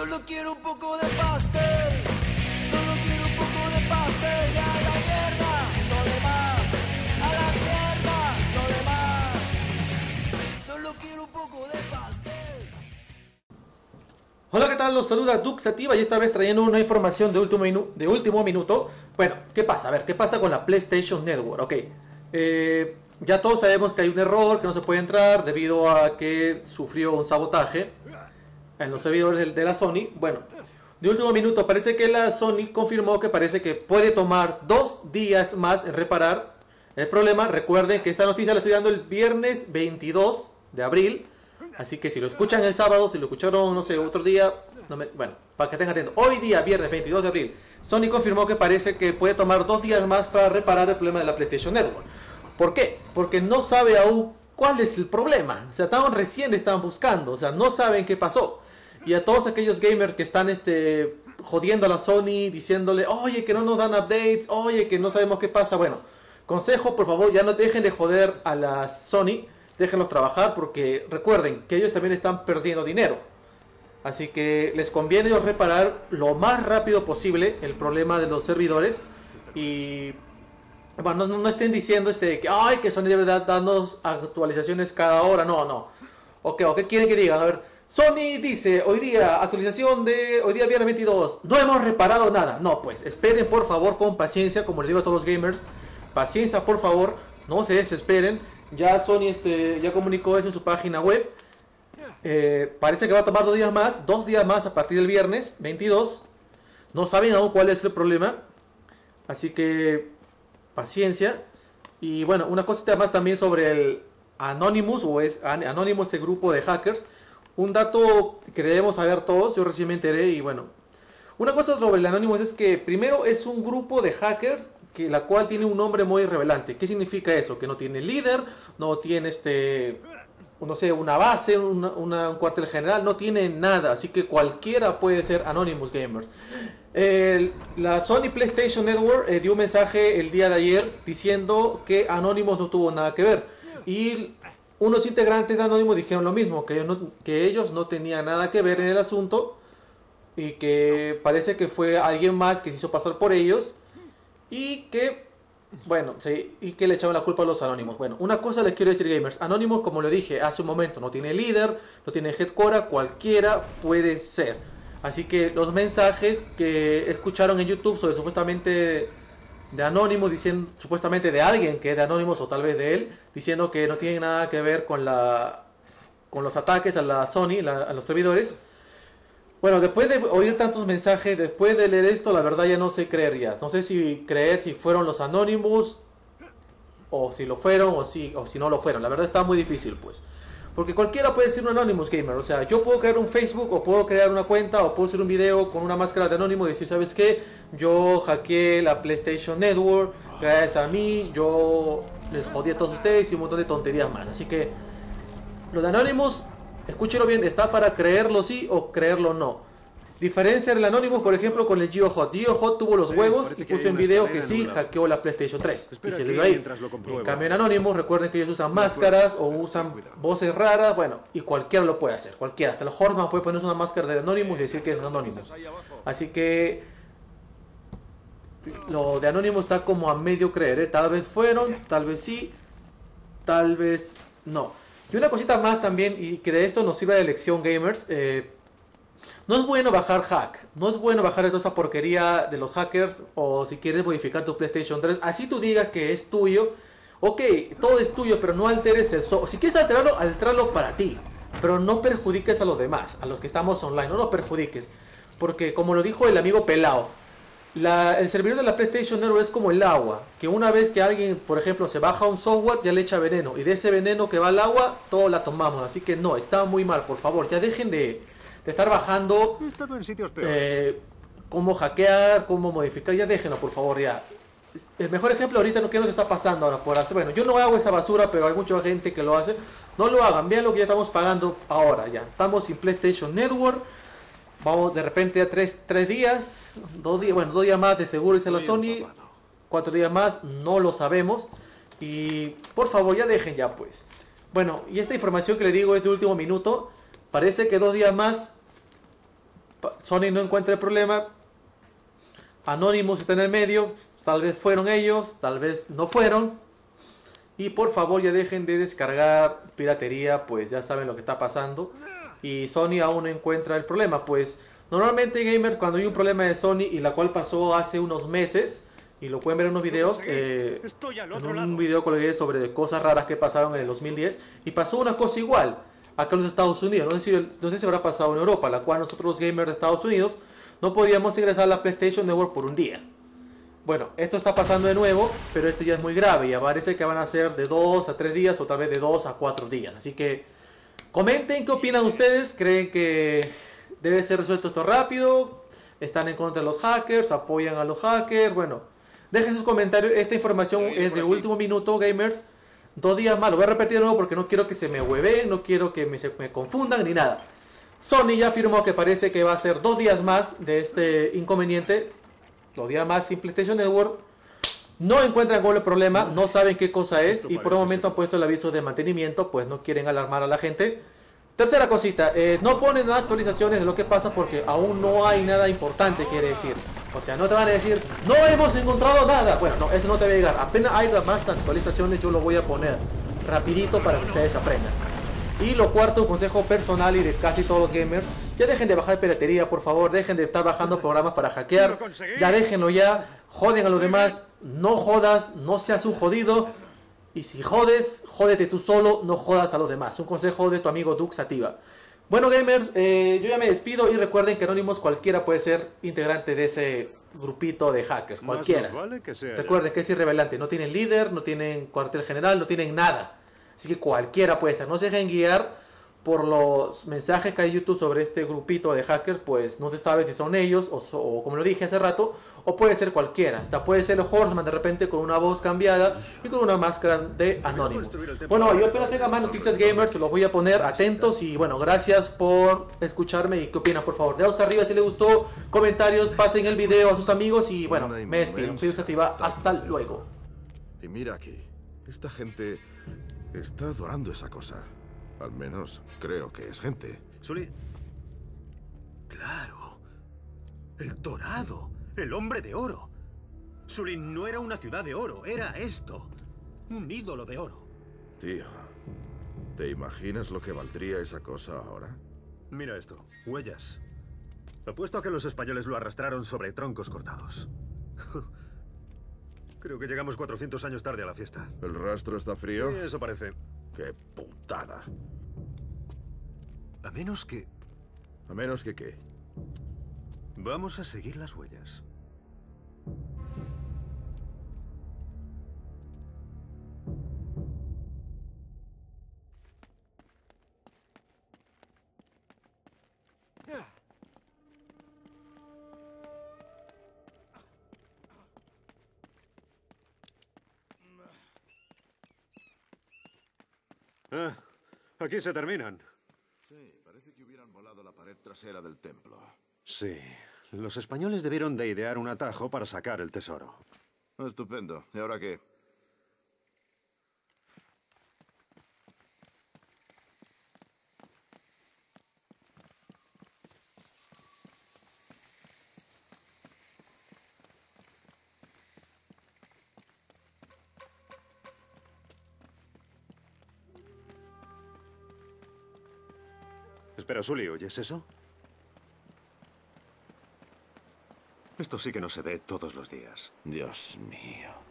Solo quiero un poco de pastel. Solo quiero un poco de pastel. Y lo demás. A la mierda, lo demás. Solo quiero un poco de pastel. Hola, ¿qué tal? Los saluda Dux Sativa y esta vez trayendo una información de último, de último minuto. Bueno, ¿qué pasa? A ver, ¿qué pasa con la PlayStation Network? Ok, eh, ya todos sabemos que hay un error, que no se puede entrar debido a que sufrió un sabotaje en los servidores de, la Sony. Bueno, de último minuto, parece que la Sony confirmó que parece que puede tomar dos días más en reparar el problema. Recuerden que esta noticia la estoy dando el viernes 22 de abril. Así que si lo escuchan el sábado, si lo escucharon, no sé, otro día, no me- bueno, para que estén atentos. Hoy día, viernes 22 de abril, Sony confirmó que parece que puede tomar dos días más para reparar el problema de la PlayStation Network. ¿Por qué? Porque no sabe aún cuál es el problema. O sea, estaban recién estaban buscando, o sea, no saben qué pasó. Y a todos aquellos gamers que están este jodiendo a la Sony, diciéndole, oye, que no nos dan updates, oye, que no sabemos qué pasa. Bueno, consejo, por favor, ya no dejen de joder a la Sony, déjenlos trabajar, porque recuerden que ellos también están perdiendo dinero. Así que les conviene reparar lo más rápido posible el problema de los servidores y bueno, no, no estén diciendo este que ay que Sony debe dar- darnos actualizaciones cada hora, no, no. Ok, ¿o qué quieren que digan? A ver, Sony dice hoy día actualización de hoy día viernes 22, no hemos reparado nada. No, pues esperen por favor con paciencia, como le digo a todos los gamers, paciencia por favor, no se desesperen. Ya Sony este ya comunicó eso en su página web. Eh, parece que va a tomar dos días más, dos días más a partir del viernes 22. No saben aún cuál es el problema. Así que paciencia. Y bueno, una cosita más también sobre el Anonymous, o es An- Anonymous, ese grupo de hackers. Un dato que debemos saber todos, yo recién me enteré y bueno. Una cosa sobre el Anonymous es que primero es un grupo de hackers que la cual tiene un nombre muy revelante. ¿Qué significa eso? Que no tiene líder, no tiene este no sé, una base, un cuartel general, no tiene nada, así que cualquiera puede ser Anonymous Gamers. El- la Sony PlayStation Network eh, dio un mensaje el día de ayer diciendo que Anonymous no tuvo nada que ver. Y unos integrantes de Anonymous dijeron lo mismo, que ellos no, que ellos no tenían nada que ver en el asunto y que parece que fue alguien más que se hizo pasar por ellos y que bueno, sí, y que le echaban la culpa a los anónimos. Bueno, una cosa les quiero decir, gamers. Anónimos, como le dije hace un momento, no tiene líder, no tiene headquarter, cualquiera puede ser. Así que los mensajes que escucharon en YouTube sobre supuestamente de Anonymous, diciendo, supuestamente de alguien que es de Anonymous o tal vez de él, diciendo que no tiene nada que ver con la con los ataques a la Sony, a los servidores. Bueno, después de oír tantos mensajes, después de leer esto, la verdad ya no sé creer ya. No sé si creer si fueron los Anonymous, o si lo fueron, o si, o si no lo fueron. La verdad está muy difícil, pues. Porque cualquiera puede ser un Anonymous Gamer. O sea, yo puedo crear un Facebook, o puedo crear una cuenta, o puedo hacer un video con una máscara de Anonymous y decir, ¿sabes qué? Yo hackeé la PlayStation Network, gracias a mí, yo les jodí a todos ustedes y un montón de tonterías más. Así que lo de Anonymous, escúchelo bien, está para creerlo sí o creerlo no. Diferencia del Anonymous, por ejemplo, con el GeoHot. GeoHot tuvo los Sí, huevos y puso en video que sí hackeó la PlayStation 3. Espera y se dio ahí. En cambio, en Anonymous, recuerden que ellos usan máscaras o usan voces raras. Bueno, y cualquiera lo puede hacer. Cualquiera. Hasta los Horseman puede ponerse una máscara de Anonymous y decir que es Anonymous. Así que lo de Anonymous está como a medio creer, ¿eh? Tal vez fueron, tal vez sí, tal vez no. Y una cosita más también, y que de esto nos sirva de lección gamers, eh, no es bueno bajar hack, no es bueno bajar toda esa porquería de los hackers o si quieres modificar tu PlayStation 3, así tú digas que es tuyo, ok, todo es tuyo, pero no alteres el software. Si quieres alterarlo, alterarlo para ti, pero no perjudiques a los demás, a los que estamos online, no los perjudiques, porque como lo dijo el amigo Pelao, la- el servidor de la PlayStation Network es como el agua, que una vez que alguien, por ejemplo, se baja un software, ya le echa veneno, y de ese veneno que va al agua, todo la tomamos, así que no, está muy mal, por favor, ya dejen de, de estar bajando He estado en sitios peores. eh, cómo hackear, cómo modificar, ya déjenlo, por favor, ya. El mejor ejemplo ahorita, ¿qué nos está pasando ahora por hacer? Bueno, yo no hago esa basura, pero hay mucha gente que lo hace. No lo hagan, vean lo que ya estamos pagando ahora, ya. Estamos sin PlayStation Network. Vamos de repente a tres, tres días, dos días, bueno, dos días más de seguro dice la Sony, cuatro días más, no lo sabemos. Y por favor, ya dejen ya pues. Bueno, y esta información que le digo es de último minuto. Parece que dos días más Sony no encuentra el problema. Anonymous está en el medio. Tal vez fueron ellos, tal vez no fueron. Y por favor ya dejen de descargar piratería, pues ya saben lo que está pasando. Y Sony aún no encuentra el problema, pues normalmente gamers cuando hay un problema de Sony y la cual pasó hace unos meses, y lo pueden ver en unos videos, eh, Estoy al en un video colgué sobre cosas raras que pasaron en el 2010 y pasó una cosa igual acá en los Estados Unidos. No sé si, no sé si habrá pasado en Europa, la cual nosotros los gamers de Estados Unidos no podíamos ingresar a la PlayStation Network por un día. Bueno, esto está pasando de nuevo, pero esto ya es muy grave. Y parece que van a ser de 2 a 3 días o tal vez de 2 a 4 días. Así que comenten qué opinan ustedes, creen que debe ser resuelto esto rápido, están en contra de los hackers, apoyan a los hackers, bueno, dejen sus comentarios, esta información es de último minuto, gamers, dos días más, lo voy a repetir de nuevo porque no quiero que se me hueven, no quiero que me, se me confundan ni nada. Sony ya afirmó que parece que va a ser dos días más de este inconveniente, dos días más sin PlayStation Network. No encuentran cuál el problema, no saben qué cosa es y por el momento han puesto el aviso de mantenimiento, pues no quieren alarmar a la gente. Tercera cosita, eh, no ponen actualizaciones de lo que pasa porque aún no hay nada importante, quiere decir. O sea, no te van a decir, no hemos encontrado nada. Bueno, no, eso no te va a llegar. Apenas haya más actualizaciones, yo lo voy a poner rapidito para que ustedes aprendan. Y lo cuarto, consejo personal y de casi todos los gamers, ya dejen de bajar piratería, por favor, dejen de estar bajando programas para hackear, ya déjenlo ya, joden a los demás, no jodas, no seas un jodido, y si jodes, jódete tú solo, no jodas a los demás. Un consejo de tu amigo Dux Sativa. Bueno gamers, eh, yo ya me despido y recuerden que Anonymous cualquiera puede ser integrante de ese grupito de hackers, cualquiera. nos vale que sea Recuerden que es irrelevante, no tienen líder, no tienen cuartel general, no tienen nada. Así que cualquiera puede ser. No se dejen guiar por los mensajes que hay en YouTube sobre este grupito de hackers, pues no se sabe si son ellos o, o como lo dije hace rato, o puede ser cualquiera. Hasta puede ser el Horseman de repente con una voz cambiada y con una máscara de Anonymous. Bueno, yo apenas tenga más noticias gamers, se los voy a poner atentos y bueno, gracias por escucharme y qué opinan por favor. Dedos arriba si les gustó, comentarios, pasen el video a sus amigos y bueno, me despido. Soy Usativa, hasta luego. Y mira aquí, esta gente está adorando esa cosa. Al menos creo que es gente. Sully. Claro. El dorado. El hombre de oro. Sully no era una ciudad de oro, era esto. Un ídolo de oro. Tío, ¿te imaginas lo que valdría esa cosa ahora? Mira esto. Huellas. Apuesto a que los españoles lo arrastraron sobre troncos cortados. Creo que llegamos 400 años tarde a la fiesta. ¿El rastro está frío? Sí, eso parece. ¡Qué putada! A menos que... A menos que qué. Vamos a seguir las huellas. Ah, aquí se terminan. Sí, parece que hubieran volado la pared trasera del templo. Sí, los españoles debieron de idear un atajo para sacar el tesoro. Estupendo. ¿Y ahora qué? Espera, Sully, ¿oyes eso? Esto sí que no se ve todos los días. Dios mío.